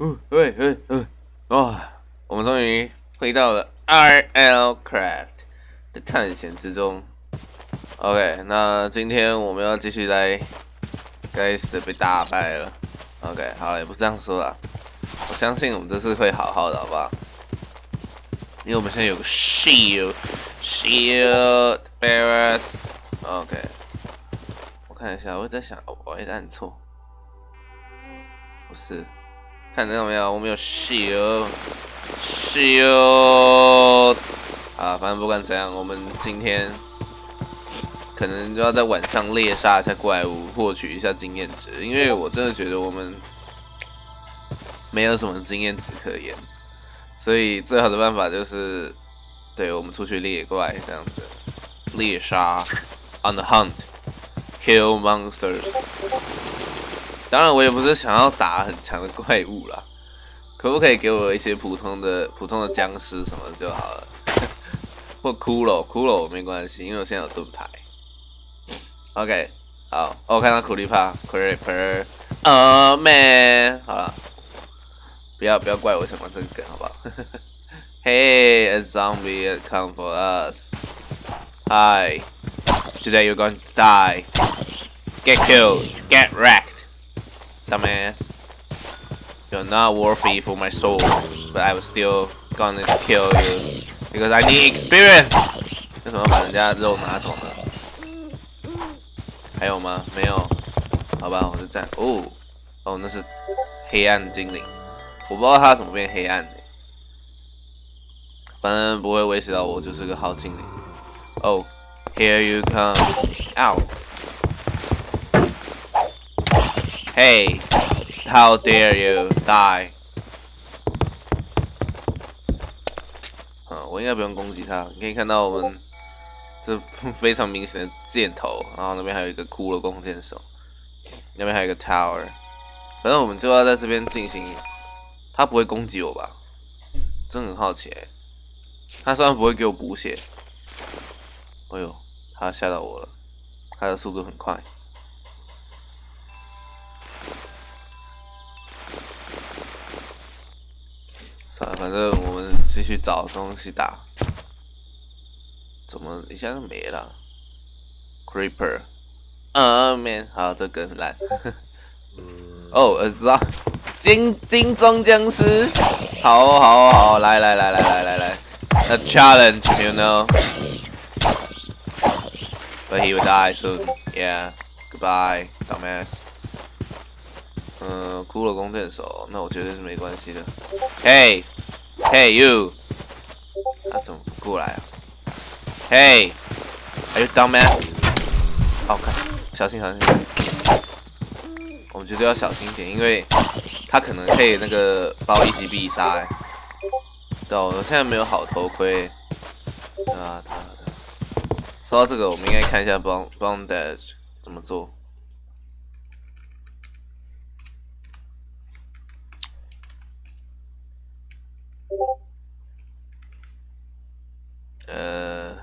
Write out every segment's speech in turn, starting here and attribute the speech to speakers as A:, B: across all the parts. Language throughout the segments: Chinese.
A: 嗯，喂喂喂，哇！我们终于回到了 RL Craft 的探险之中。OK，那今天我们要继续来，该死的被打败了。OK，好了，也不这样说啦，我相信我们这次会好好的，好不好？因为我们现在有个 Shield，Shield Bearers。OK，我看一下，我在想，我一按错，不是。看到没有？我们有 shield，shield 啊！反正不管怎样，我们今天可能就要在晚上猎杀一下怪物，获取一下经验值。因为我真的觉得我们没有什么经验值可言，所以最好的办法就是，对我们出去猎怪这样子，猎杀，on the hunt，kill monsters。当然，我也不是想要打很强的怪物啦，可不可以给我一些普通的、普通的僵尸什么就好了？或骷髅，骷髅没关系，因为我现在有盾牌。OK，好，我看到苦力怕，Creeper，哦 man，好了，不要不要怪我想玩这个梗，好不好？Hey，a zombie come for us. Hi, today you're going to die. Get killed. Get wrecked. Dumbass. You're not worthy for my soul, but I was still gonna kill you because I need experience. 为什么把人家肉拿走呢？还有吗？没有。好吧，我就站。哦，哦，那是黑暗精灵。我不知道他怎么变黑暗的。反正不会威胁到我，就是个好精灵。哦，Here you come. Out. Hey, how dare you die? 嗯，我应该不用攻击他。你可以看到我们这非常明显的箭头，然后那边还有一个骷髅弓箭手，那边还有一个 tower。反正我们就要在这边进行。他不会攻击我吧？真很好奇。他虽然不会给我补血，哎呦，他吓到我了。他的速度很快。算了，反正我们继续找东西打。怎么一下就没了？Creeper，啊 man，好，这个很烂。哦，我知道，金金装僵尸，好好好，来来来来来来来，A challenge，you know？But he will die soon. Yeah. Goodbye, dumbass. 嗯，骷髅弓箭手，那我绝对是没关系的。Hey，Hey you，他怎么不过来啊？Hey，Are you dumb man？好看，小心小心。我们绝对要小心一点，因为他可能可以那个把我一击必杀。对，我现在没有好头盔。啊，他说到这个，我们应该看一下 bondage 怎么做。呃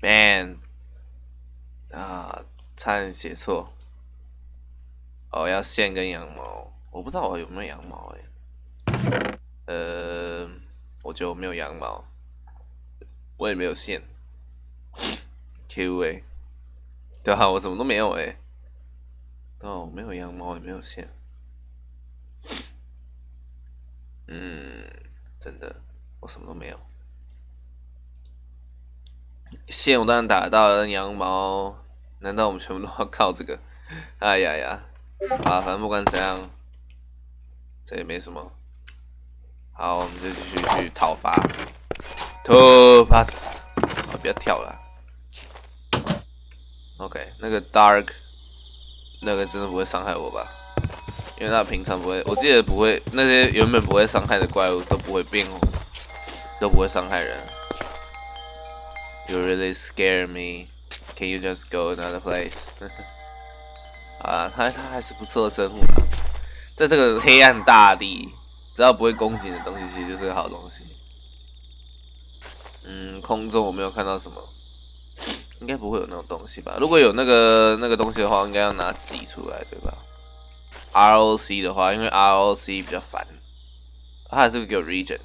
A: ，man，啊，差点写错。哦，要线跟羊毛，我不知道我有没有羊毛哎。呃，我觉得我没有羊毛，我也没有线。Q 哎，对啊，我什么都没有哎。哦，没有羊毛，也没有线。嗯，真的，我什么都没有。线我当然打得到，羊毛，难道我们全部都要靠这个？哎呀呀！啊，反正不管怎样，这也没什么。好，我们就继续去讨伐。突帕子，不要跳了。OK，那个 Dark，那个真的不会伤害我吧？因为他平常不会，我记得不会，那些原本不会伤害的怪物都不会变，都不会伤害人。You really scare me. Can you just go another place? 啊，他他还是不错的生物啦，在这个黑暗大地，只要不会攻击的东西，其实就是个好东西。嗯，空中我没有看到什么，应该不会有那种东西吧？如果有那个那个东西的话，应该要拿挤出来，对吧？ROC 的话，因为 ROC 比较烦，他还是给我 region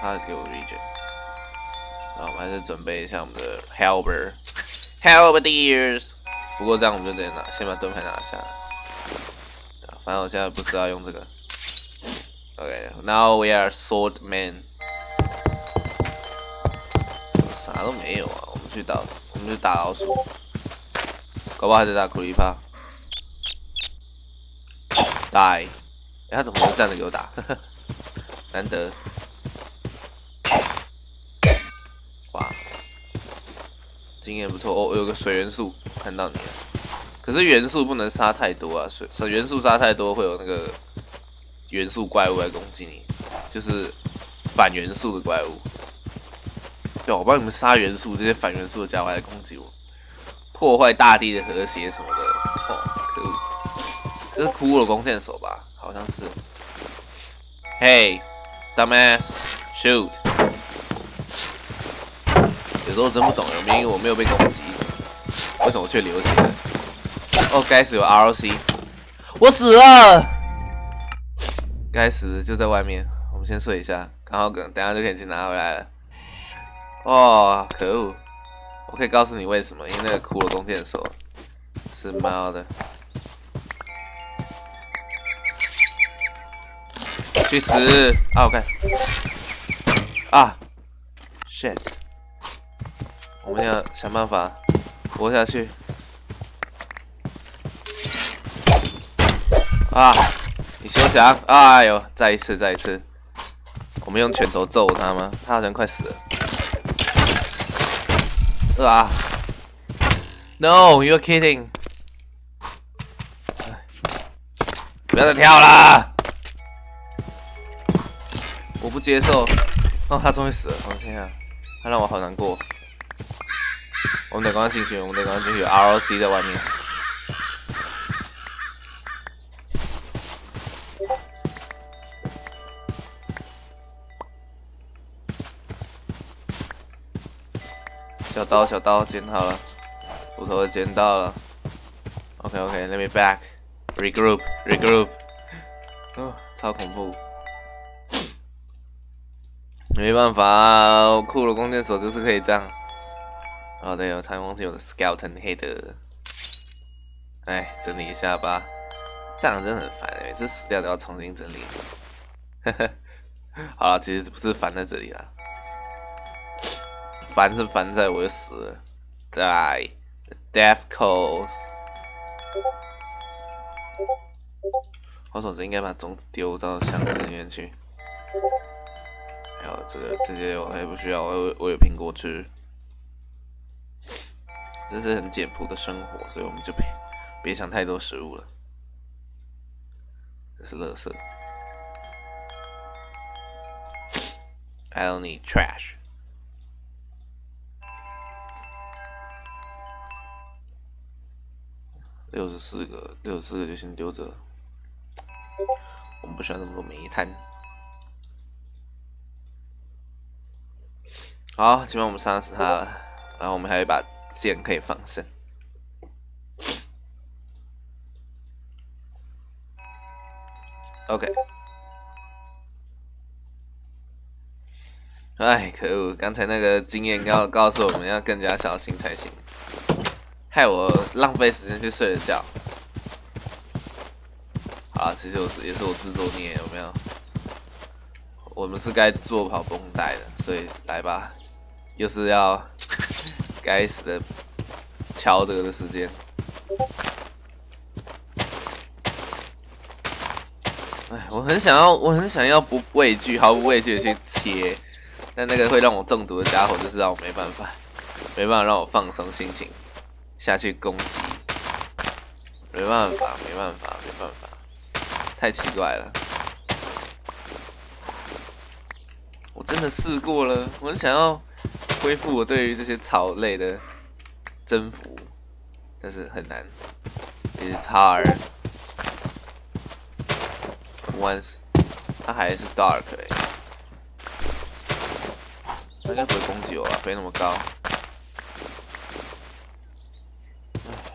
A: 他还是给我 region。然后我们还是准备一下我们的 helper，helper，dears。不过这样我们就得拿，先把盾牌拿下。反正我现在不知道用这个。OK，now we are sword man。啥都没有啊，我们去打，我们去打老鼠。搞不好还在打苦力怕。die。哎，他怎么能站着给我打？难得。哇，经验不错哦，有个水元素，看到你了。可是元素不能杀太多啊，水水元素杀太多会有那个元素怪物来攻击你，就是反元素的怪物。对，我帮你们杀元素，这些反元素的家伙来攻击我，破坏大地的和谐什么的。哦，这是骷髅弓箭手吧？好像是。Hey，dumbass，shoot！有时候真不懂，明明我没有被攻击，为什么却流血了？哦，该死，有 ROC，我死了！该死，就在外面。我们先睡一下，刚好等等下就可以去拿回来了。哦，可恶！我可以告诉你为什么，因为那个骷髅弓箭手是猫的。去死！啊，我看啊，shit！我们要想办法活下去。啊！你休想！哎呦，再一次，再一次！我们用拳头揍他吗？他好像快死了。啊！No，you're kidding！不要再跳了！我不接受！哦，他终于死了！我的天啊，他让我好难过。我们得赶快进去，我们得赶快进去。ROC 在外面。小刀，小刀，捡好了，斧头捡到了。OK，OK，Let me back，regroup，regroup。哦，超恐怖。没办法，骷髅弓箭手就是可以这样。哦，对，我才忘记我的 skeleton head。哎，整理一下吧。这样真的很烦，每次死掉都要重新整理。呵呵，好了，其实不是烦在这里了。烦是烦在我就死了，die，death calls。我总之应该把种子丢到箱子里面去。还有这个这些我也不需要，我有我有苹果吃。这是很简朴的生活，所以我们就别别想太多食物了。这是垃圾。I don't need trash. 六十四个，六十四个就先丢着。我们不需要那么多煤炭。好，今晚我们杀死他了，然后我们还有一把剑可以防身。OK。哎，可恶！刚才那个经验要告诉我们要更加小心才行。害我浪费时间去睡了觉。好，其实我也是我自作孽，有没有？我们是该做跑绷带的，所以来吧，又是要该死的乔德的时间。哎，我很想要，我很想要不畏惧、毫不畏惧的去切，但那个会让我中毒的家伙，就是让我没办法，没办法让我放松心情。下去攻击，没办法，没办法，没办法，太奇怪了。我真的试过了，我很想要恢复我对于这些草类的征服，但是很难。It's hard. Once，它还是 dark 哎，应该不会攻击我吧？飞那么高。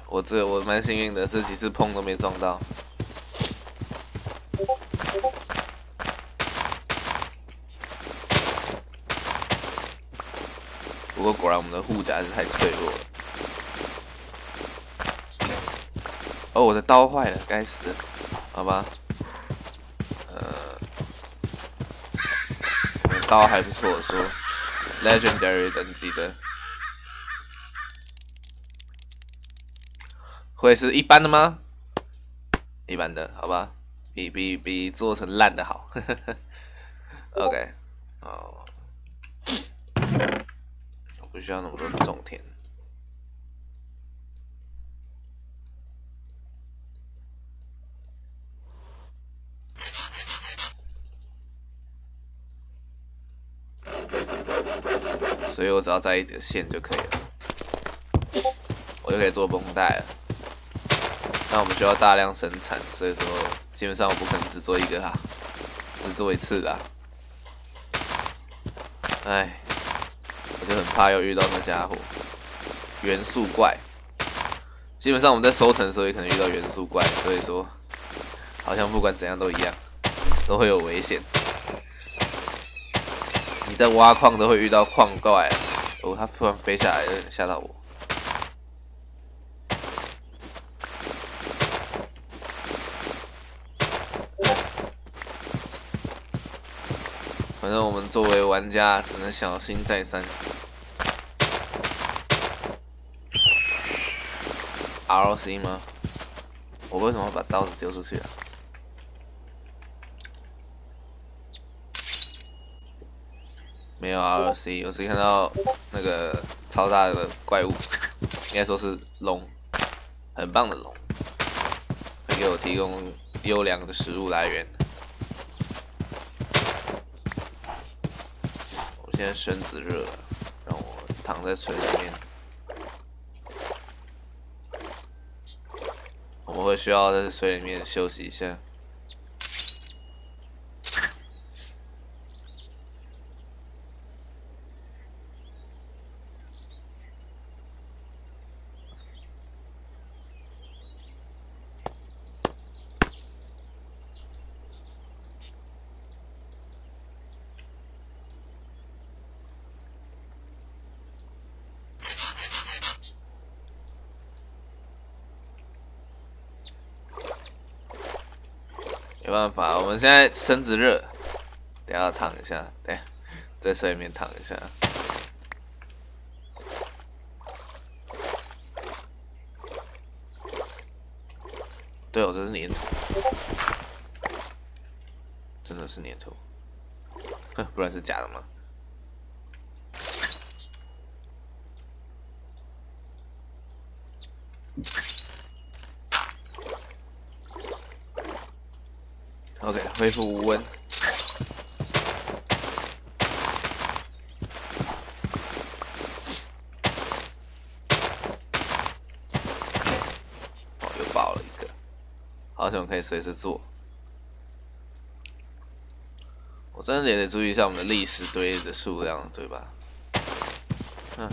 A: 我这我蛮幸运的，这几次碰都没撞到。不过果然我们的护甲是太脆弱了。哦，我的刀坏了，该死！好吧，呃，刀还不错，说 legendary 等级的，会是一般的吗？一般的，好吧，比比比做成烂的好。OK，哦，我不需要那么多种田。所以我只要在一点线就可以了，我就可以做绷带了。那我们需要大量生产，所以说基本上我不可能只做一个啦，只做一次啦。哎，就很怕又遇到那家伙元素怪。基本上我们在收成的时候也可能遇到元素怪，所以说好像不管怎样都一样，都会有危险。你在挖矿都会遇到矿怪，哦，它突然飞下来，吓到我。反正我们作为玩家，只能小心再三。R C 吗？我为什么把刀子丢出去啊？没有 R C，我只看到那个超大的怪物，应该说是龙，很棒的龙，会给我提供优良的食物来源。我现在身子热，让我躺在水里面。我会需要在水里面休息一下。没办法，我我现在身子热，等下躺一下，对，在水里面躺一下。对哦，这是粘土，真的是粘土，哼，不然是假的吗？OK，恢复无温。哦，又爆了一个，好像可以随时做。我真的也得注意一下我们的历史堆的数量，对吧？嗯。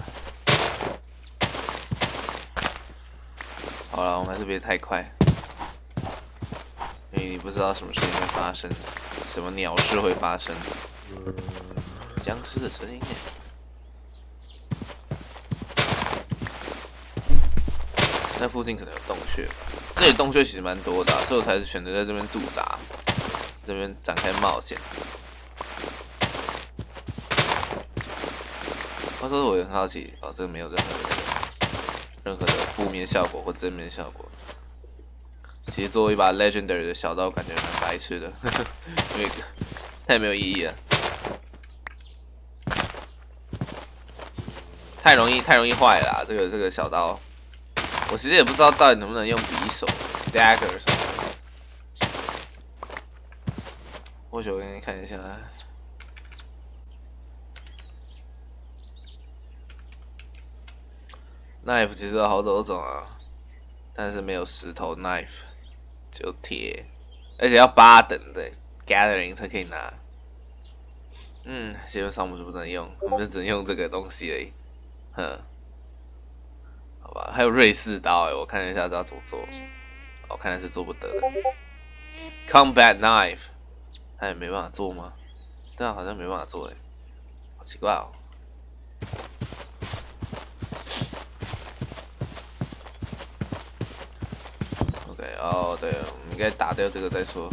A: 好了，我们还是别太快。你不知道什么事情会发生，什么鸟事会发生，僵尸的声音。那附近可能有洞穴，这里洞穴其实蛮多的，所以我才选择在这边驻扎，这边展开冒险。话说我很好奇，哦，这个没有任何任何的负面效果或正面效果。其实作为一把 legendary 的小刀，感觉蛮白痴的，因为太没有意义了，太容易太容易坏了。这个这个小刀，我其实也不知道到底能不能用匕首 dagger 什么。或许我给你看一下，knife 其实有好多种啊，但是没有石头 knife。就贴，而且要八等的 gathering 才可以拿。嗯，基本上我们就不能用，我们就只能用这个东西而已。哼，好吧，还有瑞士刀哎，我看一下要怎么做。我看来是做不得的。Combat knife，他也没办法做吗？对啊，好像没办法做哎，好奇怪哦。OK，哦对，我们应该打掉这个再说。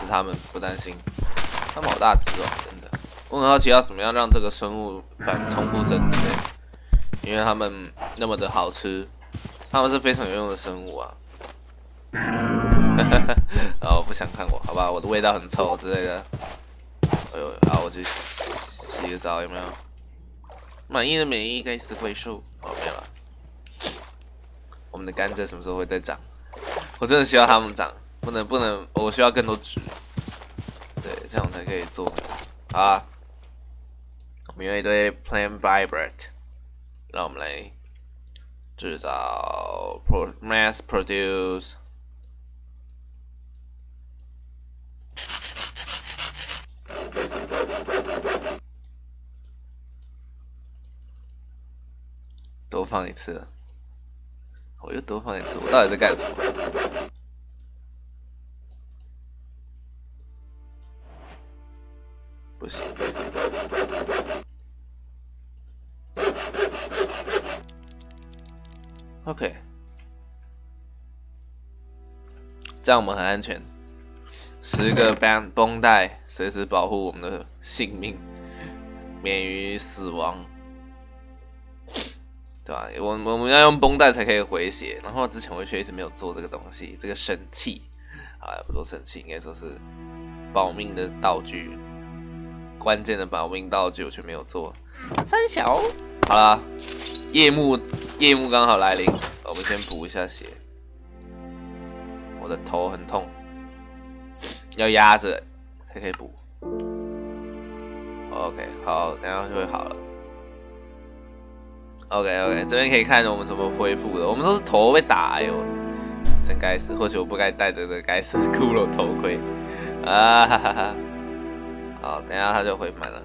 A: 是他们不担心，他们好大只哦，真的。我很好奇要怎么样让这个生物反重复生殖，因为他们那么的好吃，他们是非常有用的生物啊。哈 哈哦，不想看我，好吧，我的味道很臭之类的。哎呦，好，我去洗个澡，有没有？满意的免疫该死归宿，哦，没有了。我们的甘蔗什么时候会再长？我真的需要它们长，不能不能，我需要更多纸，对，这样才可以做。好啊。我们有一堆 plan vibrant，让我们来制造 pro mass produce，多放一次，我又多放一次，我到底在干什么？不行。OK，这样我们很安全。十个绷绷带，随时保护我们的性命，免于死亡，对吧？我我们要用绷带才可以回血。然后之前我却一直没有做这个东西，这个神器啊，不说神器，应该说是保命的道具，关键的保命道具我却没有做。三小，好了，夜幕。夜幕刚好来临，我们先补一下血。我的头很痛，要压着才可以补。OK，好，等下就会好了。OK，OK，这边可以看我们怎么恢复的。我们都是头被打哟，真该死！或许我不该戴着这个该死的骷髅头盔啊！哈哈哈。好，等下他就回满了。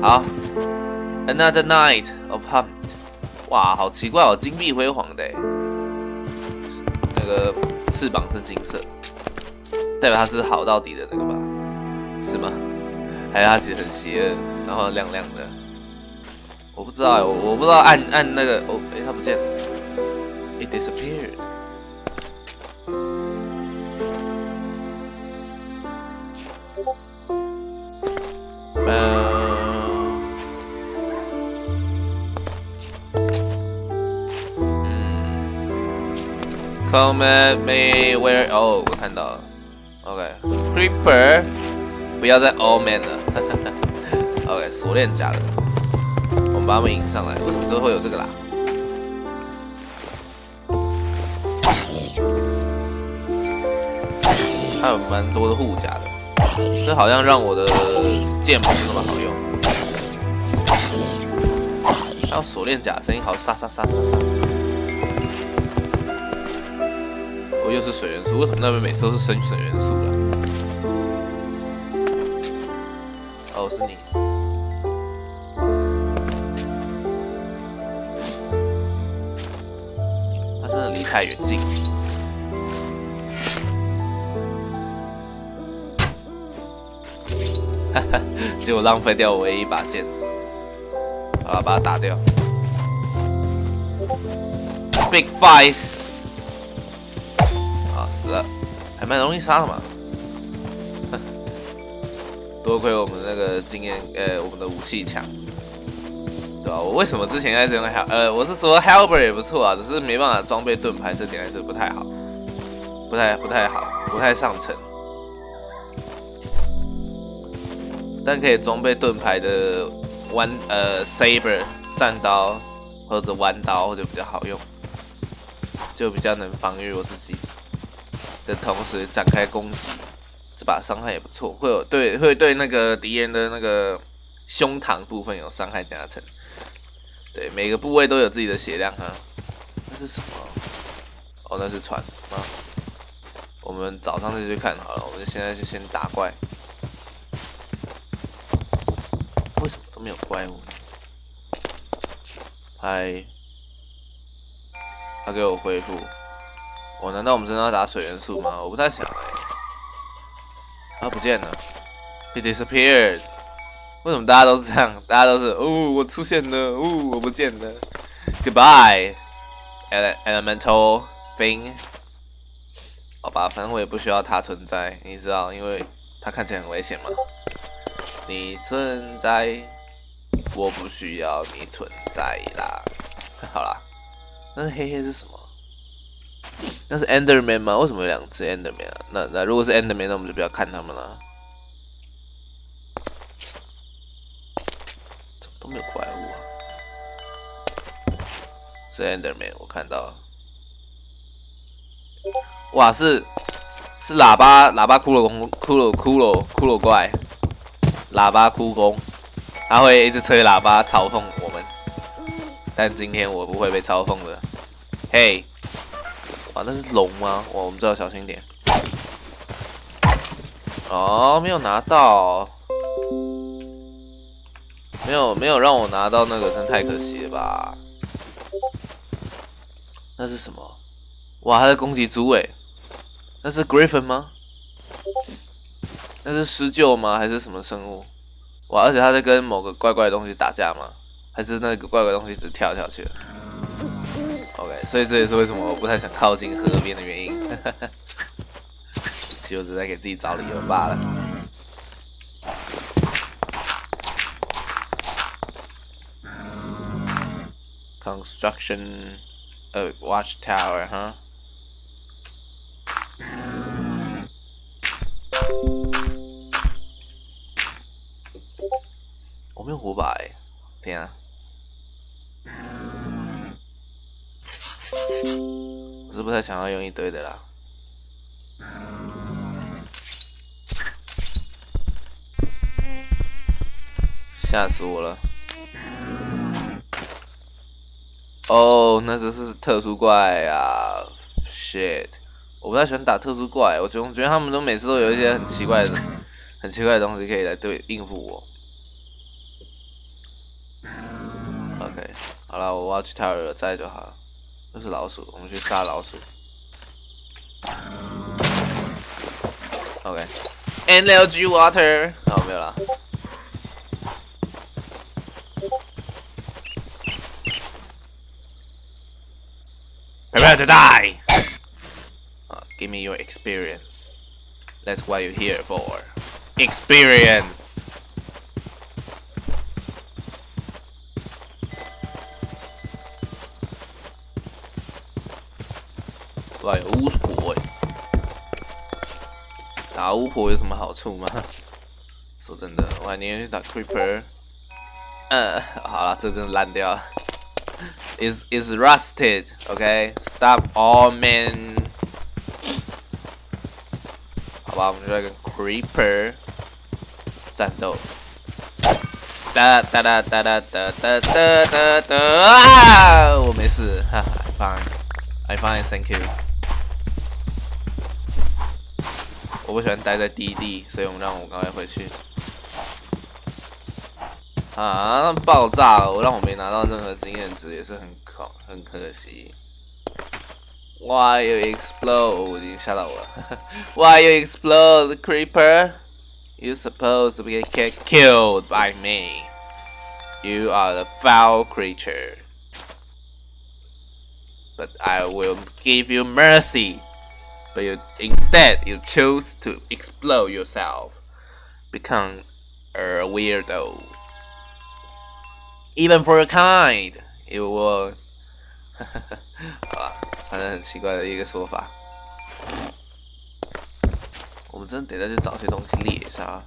A: 好，Another night of hunt。哇，好奇怪哦，金碧辉煌的，那个翅膀是金色，代表它是好到底的那个吧？是吗？还是它其实很邪恶，然后亮亮的？我不知道，我我不知道按按那个，哦，哎，它不见了，it disappeared。Come at me where？哦，我看到了。OK，Creeper，不要再 Old Man 了。OK，锁链甲的，我 把他们引上来。为什么之后会有这个啦？还有蛮多的护甲的，这好像让我的剑不是那么好用。还有锁链甲，声音好沙沙沙沙沙。我又是水元素，为什么那边每次都是生水元素了？哦，是你。远近，哈哈，结果浪费掉我唯一一把剑。好了，把它打掉。Big five。还蛮容易杀的嘛，多亏我们那个经验，呃，我们的武器强，我为什么之前一直用 Hel，呃，我是说 Halberd 也不错啊，只是没办法装备盾牌，这点还是不太好，不太不太好，不太上乘。但可以装备盾牌的弯，呃，Saber 战刀或者弯刀就比较好用，就比较能防御我自己。的同时展开攻击，这把伤害也不错，会有对会对那个敌人的那个胸膛部分有伤害加成。对，每个部位都有自己的血量哈。那是什么？哦，那是船啊。我们早上就去看好了，我们现在就先打怪。为什么都没有怪物。嗨，他给我回复。我难道我们真的要打水元素吗？我不太想。他不见了，He disappeared。为什么大家都是这样？大家都是哦，我出现了，哦，我不见了。Goodbye，elemental thing。好吧，反正我也不需要它存在，你知道，因为它看起来很危险嘛。你存在，我不需要你存在啦。好啦，那是黑黑是什么？那是 Enderman 吗？为什么有两只 Enderman 啊？那那如果是 Enderman，那我们就不要看他们了。怎么都没有怪物啊？是 Enderman，我看到了。哇，是是喇叭喇叭骷髅骷髅骷髅骷髅怪，喇叭哭公，他会一直吹喇叭嘲讽我们，但今天我不会被嘲讽的。嘿，哇，那是龙吗？哇，我们最好小心点。哦，没有拿到，没有没有让我拿到那个，真太可惜了吧？那是什么？哇，他在攻击猪诶。那是 Griffin 吗？那是狮鹫吗？还是什么生物？哇！而且他在跟某个怪怪的东西打架吗？还是那个怪怪东西只跳跳去了？OK，所以这也是为什么我不太想靠近河边的原因。就只在给自己找理由罢了。Construction a watchtower, huh? 我没有火把哎，天啊！我是不太想要用一堆的啦，吓死我了！哦，那只是特殊怪啊！shit！我不太喜欢打特殊怪，我总觉得他们都每次都有一些很奇怪的、很奇怪的东西可以来对应付我。OK，好了，我 Watch Tower 在就好了。这是老鼠，我们去杀老鼠。OK，NLG Water，好没有了。Prepare to die. Give me your experience. That's what you're here for. Experience! 哇，有巫婆哎！打巫婆有什么好处吗？说真的，我还宁愿去打 creeper。嗯，好了，这真的烂掉了。 Is is rusted? Okay, stop all men. 好吧，我们就来跟 Creeper 战斗。哒哒哒哒哒哒哒哒哒啊！我没事，哈哈，fine，I fine，thank you。我不喜欢待在低地，所以我们让我赶快回去。 啊，爆炸了！我让我没拿到任何经验值，也是很可很可惜。Why you explode？已经吓到我了。Why you explode, creeper? You supposed to get killed by me. You are the foul creature. But I will give you mercy. But you, instead, you choose to explode yourself. Become a weirdo. Even for a kind, you will. 好了。反正很奇怪的一个说法，我们真的得再去找些东西猎一下。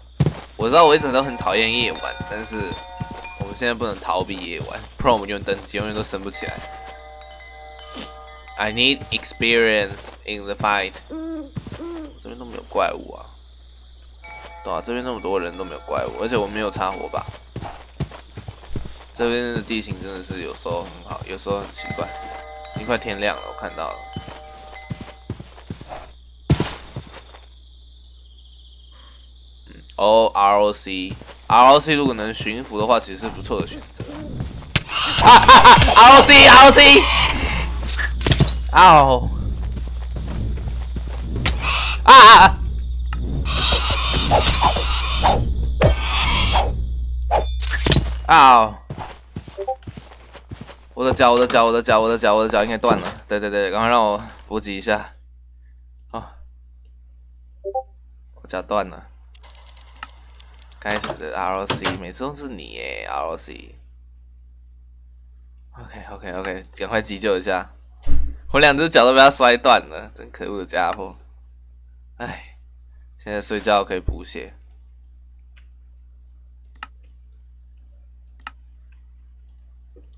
A: 我知道我一直都很讨厌夜晚，但是我们现在不能逃避夜晚，不然我们永远登机永远都升不起来。I need experience in the fight。怎么这边都没有怪物啊？对啊，这边那么多人都没有怪物，而且我没有插火把。这边的地形真的是有时候很好，有时候很奇怪。已经快天亮了，我看到了。嗯，O R O C ROC 如果能驯服的话，其实是不错的选择。ROC，ROC，哦，啊！啊！我的脚，我的脚，我的脚，我的脚，我的脚应该断了。对对对，赶快让我补给一下。啊！我脚断了。该死的 ROC，每次都是你耶，ROC。OK OK OK，赶快急救一下。我两只脚都被他摔断了，真可恶的家伙。哎，现在睡觉可以补血。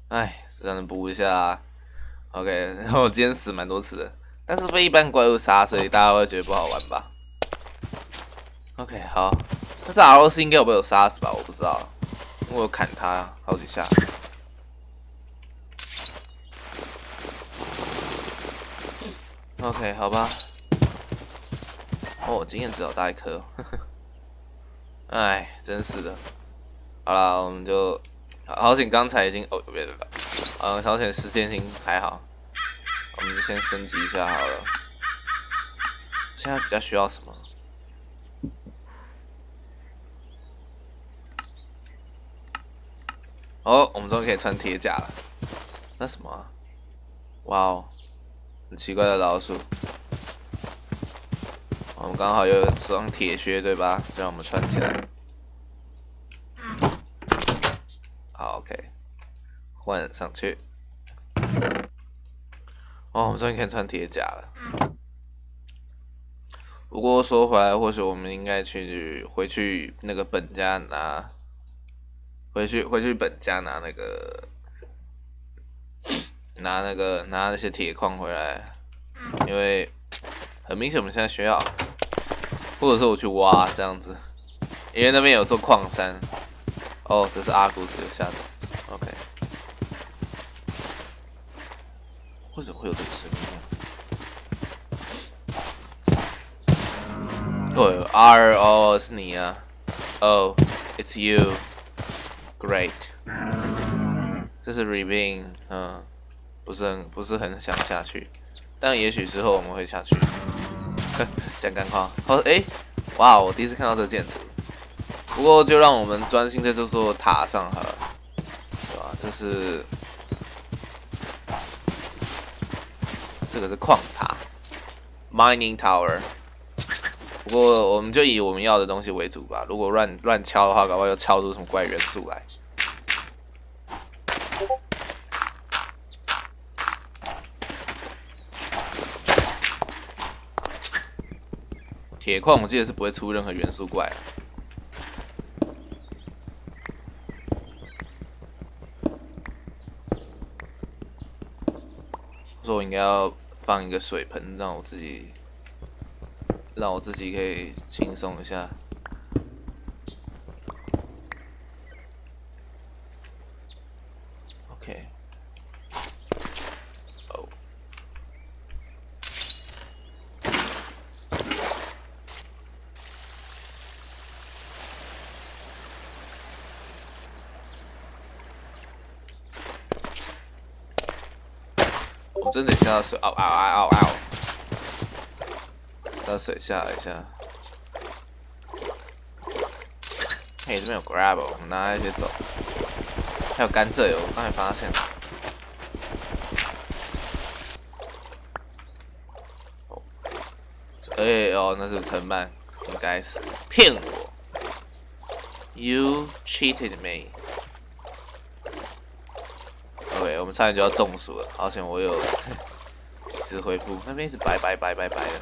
A: 哎，这样能补一下。OK，然后我今天死蛮多次的，但是被一般怪物杀，所以大家会觉得不好玩吧？OK，好，但是 ROC 应该有被我杀死吧？我不知道，因为我砍他好几下。OK，好吧。哦，经验只有大一颗。呵呵哎，真是的。好了，我们就。好险，刚才已经哦，别别别，嗯，好险，时间已经还好，我们就先升级一下好了。现在比较需要什么？哦，我们终于可以穿铁甲了。那什么？哇哦，很奇怪的老鼠。我们刚好有双铁靴，对吧？让我们穿起来。好，OK，换上去。哦，我们终于可以穿铁甲了。不过说回来，或许我们应该去回去那个本家拿，回去回去本家拿那个，拿那个拿那些铁矿回来，因为很明显我们现在需要，或者是我去挖这样子，因为那边有座矿山。哦，这是阿古斯留下的。为什么会有这个声音？哦，R 哦，是你啊。Oh, it's you. Great. 这是 Revin，嗯，不是很不是很想下去，但也许之后我们会下去。讲干话。哦，哎，哇，我第一次看到这建筑。不过就让我们专心在这座塔上哈，对吧？这是这个是矿塔，mining tower。不过我们就以我们要的东西为主吧。如果乱乱敲的话，搞不好又敲出什么怪元素来。铁矿我记得是不会出任何元素怪。说我应该要放一个水盆，让我自己，让我自己可以轻松一下。到水，嗷嗷嗷嗷嗷！到水下一下。嘿，这边有 gravel，我们拿一些走。还有甘蔗油，我刚才发现。哦，哎哦，那是藤蔓，应该是骗我。You cheated me. OK，我们差点就要中暑了，好险我有及时回复，那边一直白白白白白的。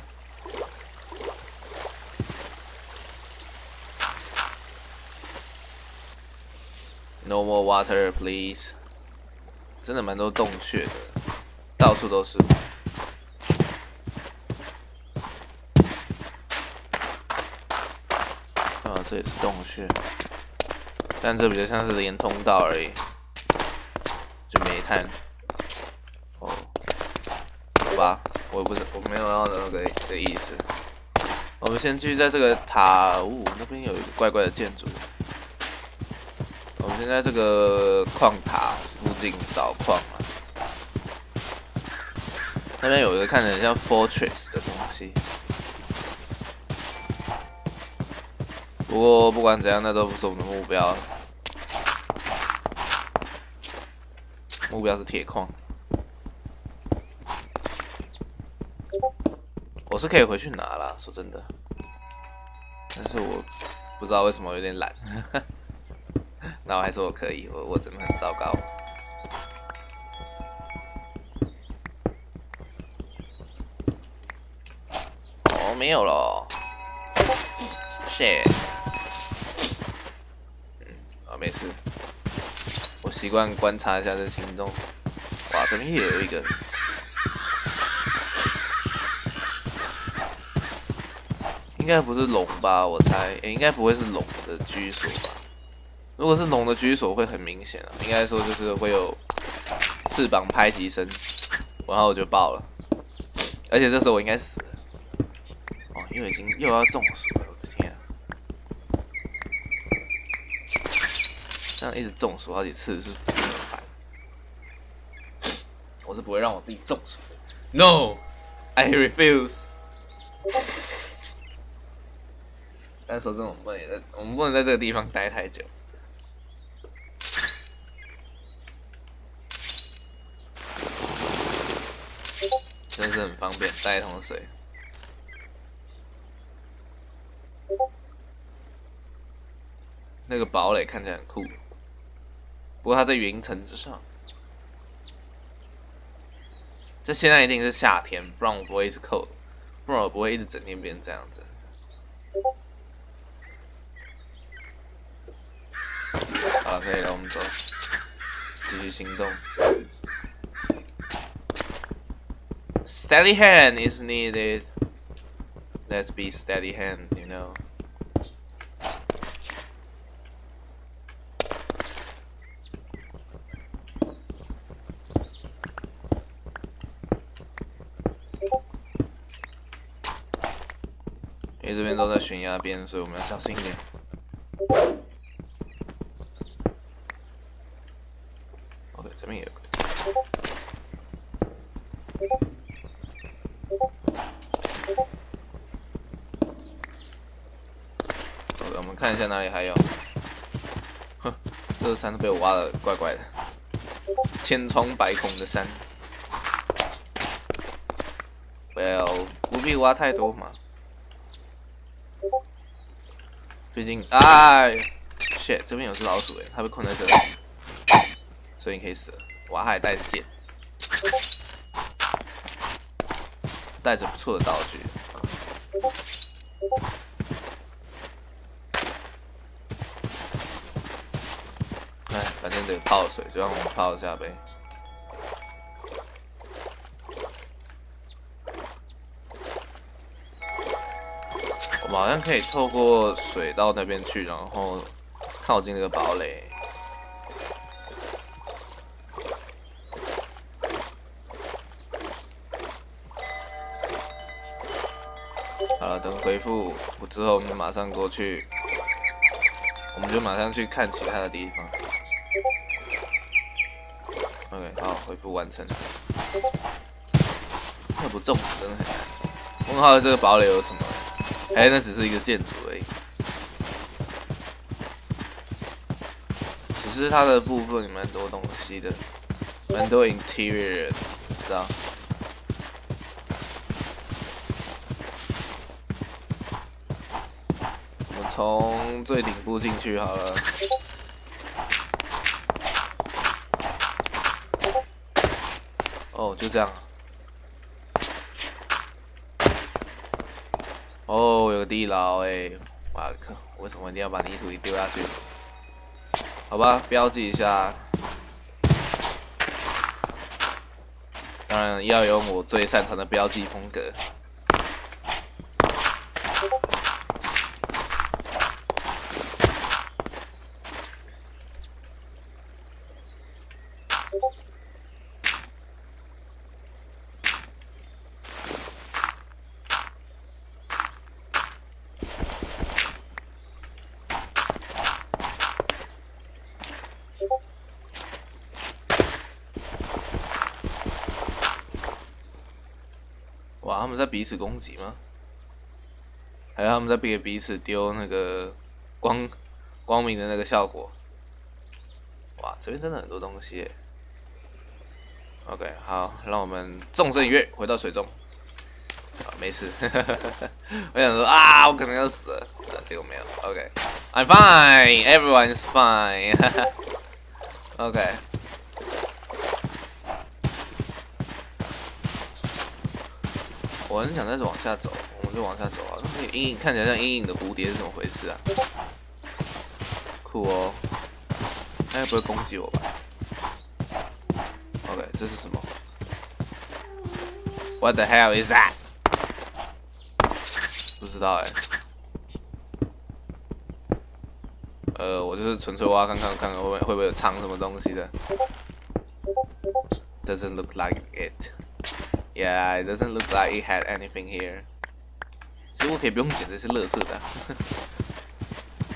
A: No more water, please。真的蛮多洞穴的，到处都是。啊，这也是洞穴，但这比较像是连通道而已。就煤炭，吧，我不是我没有要的那个的意思。我们先继续在这个塔，呜，那边有一个怪怪的建筑。我们现在这个矿塔附近找矿啊，那边有一个看起来像 fortress 的东西。不过不管怎样，那都不是我们的目标。目标是铁矿。我是可以回去拿啦，说真的。但是我不知道为什么有点懒。那我还是我可以，我我真的很糟糕。哦，没有了。shit。嗯，啊，没事。我习惯观察一下这行动。哇，这边也有一个。应该不是龙吧？我猜，应该不会是龙的居所吧？如果是龙的居所，会很明显啊。应该说就是会有翅膀拍击声，然后我就爆了。而且这时候我应该死了。哦，因为已经又要中暑了，我的天啊！这样一直中暑好几次是很烦。我是不会让我自己中暑的。No，I refuse。但说这种不能在，我们不能在这个地方待太久。真是很方便，带一桶水。那个堡垒看起来很酷，不过它在云层之上。这现在一定是夏天，不然我不会一直扣，不然我不会一直整天变这样子。好，可以了，我们走，继续行动。Steady hand is needed. Let's be steady hand, you know. 因为这边都在悬崖边，所以我们要小心一点。哪里还有，哼，这个山都被我挖的怪怪的，千疮百孔的山。Well，不必挖太多嘛，毕竟，哎，shit，这边有只老鼠哎，它被困在这里，所以你可以死了。哇，还带着剑，带着不错的道具。得泡水，就让我们泡一下呗。我们好像可以透过水到那边去，然后靠近那个堡垒。好了，等恢复我之后，我们马上过去，我们就马上去看其他的地方。OK，好，恢复完成。那不中真的很难。问号这个堡垒有什么？哎，那只是一个建筑而已。只是它的部分有蛮多东西的，蛮多 interior，知道？我们从最顶部进去好了。哦，就这样。哦，有个地牢哎，哇靠！为什么一定要把泥土一丢下去？好吧，标记一下。当然要用我最擅长的标记风格。此攻击吗？还有他们在给彼此丢那个光光明的那个效果。哇，这边真的很多东西。OK，好，让我们纵身一跃回到水中。啊，没事。我想说啊，我可能要死了，结果没有。OK，I'm fine. Everyone is fine。OK。我很想再往下走，我们就往下走啊。那个阴影看起来像阴影的蝴蝶是怎么回事啊？酷哦，他也不会攻击我吧？OK，这是什么？What the hell is that？不知道哎。呃，我就是纯粹挖看看，看看会不会会不会藏什么东西的。Doesn't look like it. Yeah, it doesn't look like it had anything here. 其实我可以不用捡这些垃圾的。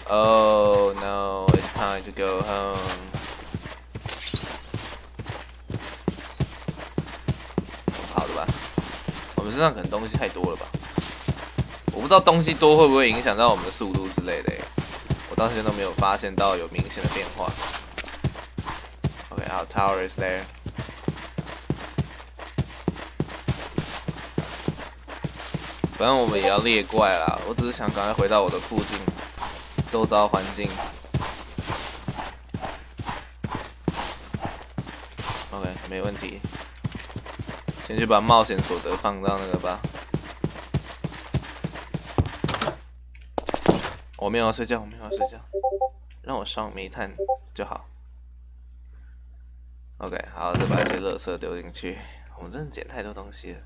A: oh no, it's time to go home. 好的吧？我们身上可能东西太多了吧？我不知道东西多会不会影响到我们的速度之类的。我到现在都没有发现到有明显的变化。Okay, our tower is there. 反正我们也要猎怪啦，我只是想赶快回到我的附近，周遭环境。OK，没问题。先去把冒险所得放到那个吧。我没有睡觉，我没有睡觉，让我烧煤炭就好。OK，好，再把一些垃圾丢进去。我们真的捡太多东西了。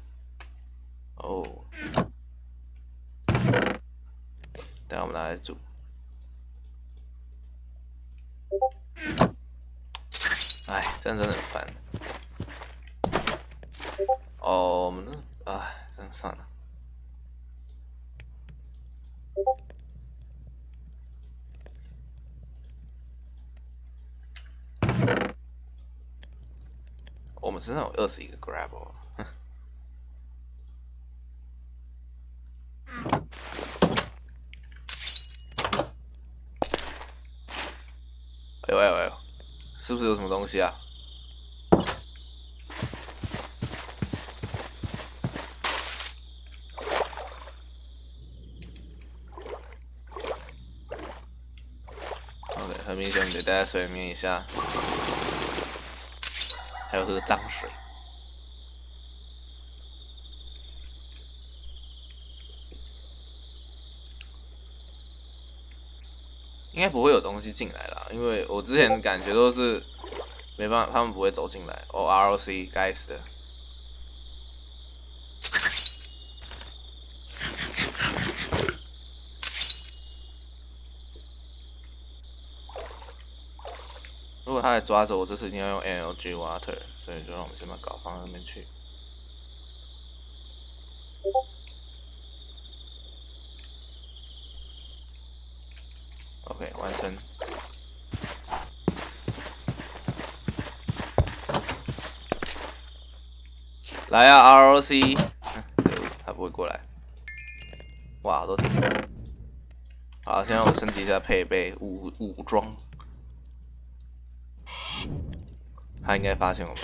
A: 哦。等下我们拿来煮。哎，这样真的很烦。哦，我们哎，真算了。我们身上有二十一个 gravel。哎呦哎呦哎呦，是不是有什么东西啊？OK，很明显得大家水里面一下，还有这个脏水。应该不会有东西进来了，因为我之前感觉都是没办法，他们不会走进来。哦，ROC，该死的！如果他来抓着我，这次一定要用 NLG Water，所以就让我们先把稿放到那边去。OK，完成。来啊，ROC！他不会过来。哇，好多铁。好，现在我升级一下配备武武装。他应该发现我们。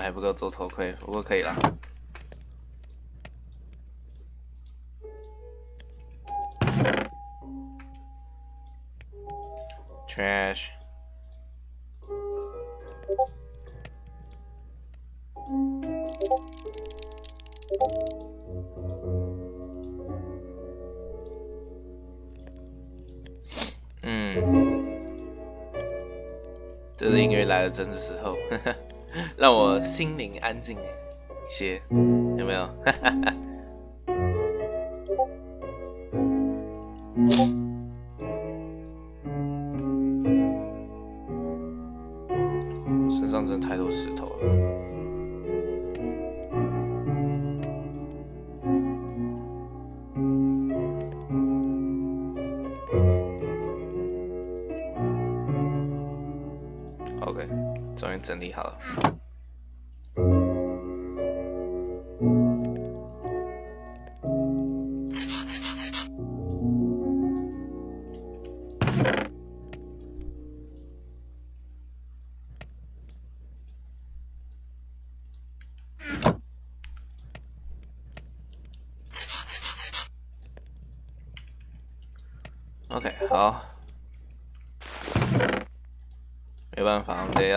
A: 还不够做头盔，不过可以了。Trash。嗯，这个音乐来的真是时候。让我心灵安静一些，有没有？身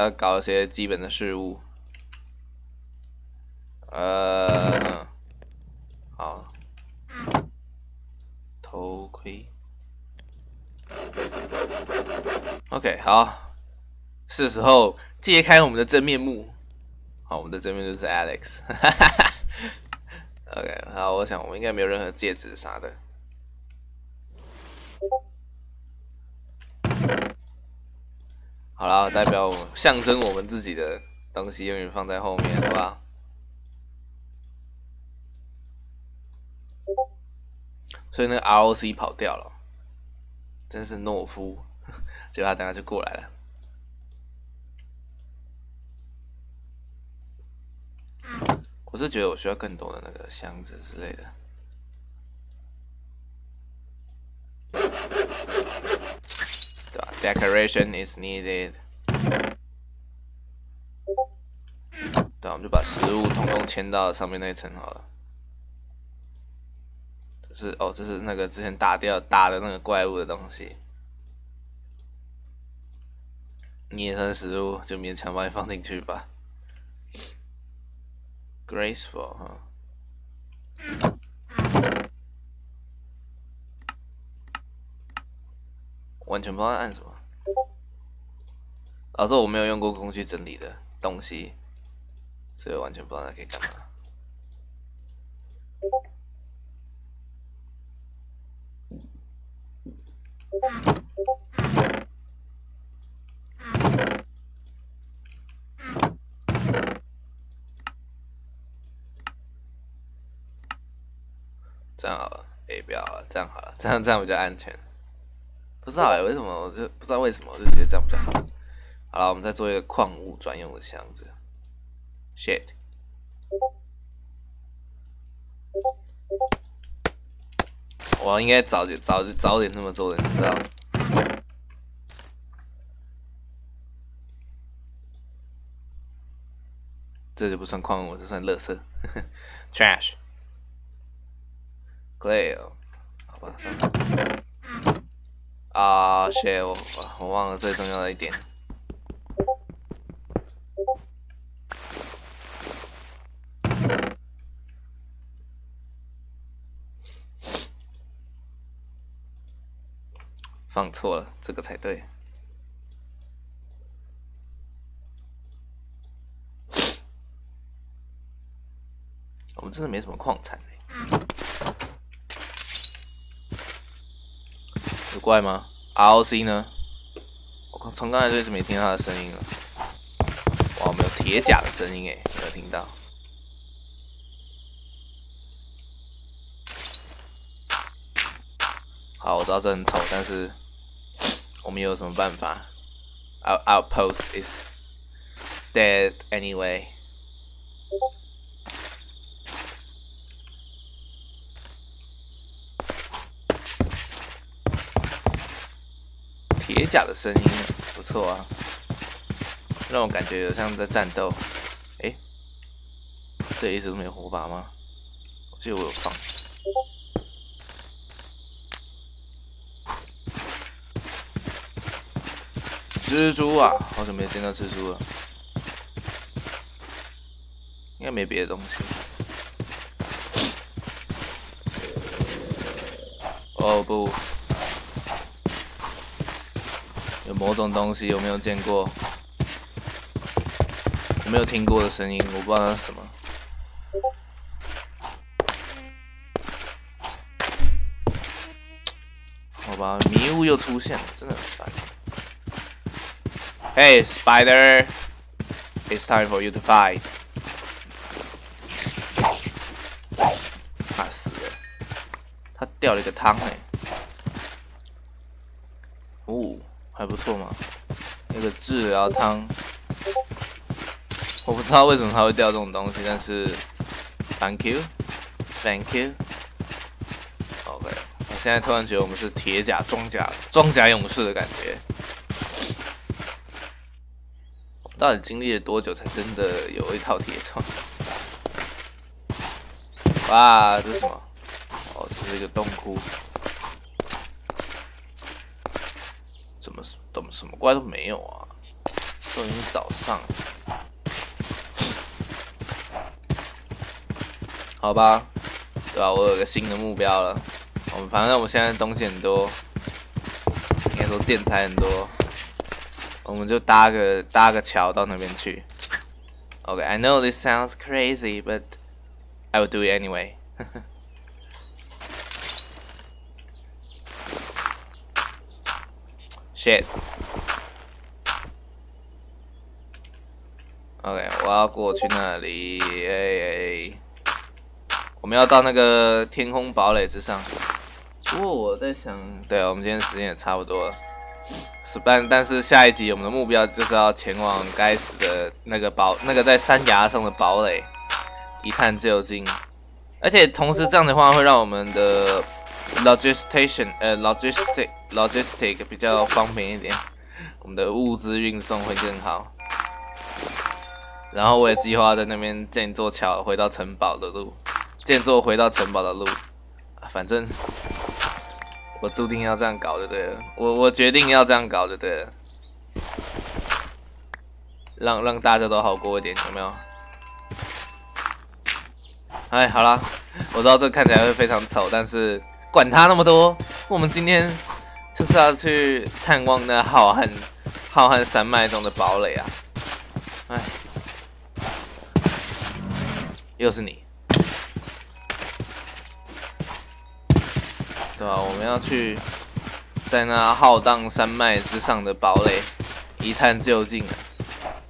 A: 要搞一些基本的事物。呃，好，头盔。OK，好，是时候揭开我们的真面目。好，我们的真面目就是 Alex。OK，好，我想我们应该没有任何戒指啥的。好了，代表象征我们自己的东西永远放在后面，好吧？所以那个 ROC 跑掉了，真是懦夫！结果他等下就过来了。我是觉得我需要更多的那个箱子之类的。Decoration is needed。对，我们就把食物统统迁到上面那一层好了。这是哦，这是那个之前打掉打的那个怪物的东西。捏成食物就勉强把你放进去吧。Graceful 哈。完全不知道按什么。老师，我没有用过工具整理的东西，所以完全不知道它可以干嘛。这样好了，哎，不要了，这样好了，这样这样比较安全。不知道哎，为什么？我就不知道为什么，我就觉得这样比较好。好了，我们再做一个矿物专用的箱子。Shit！我应该早就早就早点那么做的，你知道？这就不算矿物，这算垃圾。Trash。Clay。好吧，算了。啊，shit！我我忘了最重要的一点。放错了，这个才对。我们真的没什么矿产有怪吗？ROC 呢？我从刚才就一直没听到他的声音了。哇，没有铁甲的声音诶，没有听到。好，我知道这很丑，但是我们有什么办法？Our outpost is dead anyway. 铁甲的声音不错啊，让我感觉有像在战斗。哎，这里一直都没有火把吗？我记得我有放。蜘蛛啊，好久没见到蜘蛛了。应该没别的东西。哦不。有某种东西有没有见过？没有听过的声音，我不知道是什么。好吧，迷雾又出现了，真的很烦。Hey Spider, it's time for you to fight。怕死了，他掉了一个汤哎。哦。还不错嘛，那个治疗汤我不知道为什么它会掉这种东西，但是，Thank you，Thank you。OK，我现在突然觉得我们是铁甲装甲装甲勇士的感觉。到底经历了多久才真的有一套铁装？哇，这是什么？哦，这是一个洞窟。怎么怎么什么怪都没有啊？都已经早上。好吧，对吧？我有个新的目标了。我们反正我们现在东西很多，应该说建材很多。我们就搭个搭个桥到那边去。OK，I know this sounds crazy, but I will do it anyway. Shit. OK，我要过去那里。哎哎，我们要到那个天空堡垒之上。不过我在想，对我们今天时间也差不多了。是但但是下一集我们的目标就是要前往该死的那个堡，那个在山崖上的堡垒，一探究竟。而且同时这样的话会让我们的 logistic 呃 logistic logistic 比较方便一点，我们的物资运送会更好。然后我也计划在那边建一座桥回到城堡的路，建座回到城堡的路，反正。我注定要这样搞就对了，我我决定要这样搞就对了，让让大家都好过一点，有没有？哎，好了，我知道这看起来会非常丑，但是管他那么多，我们今天就是要去探望那浩瀚浩瀚山脉中的堡垒啊！哎，又是你。对吧？我们要去在那浩荡山脉之上的堡垒一探究竟！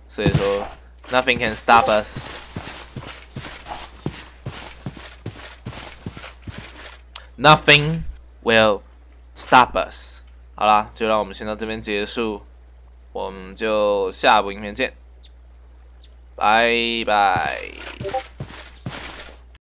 A: 所以说，nothing can stop us。Nothing will stop us。好啦，就让我们先到这边结束，我们就下部影片见，拜拜。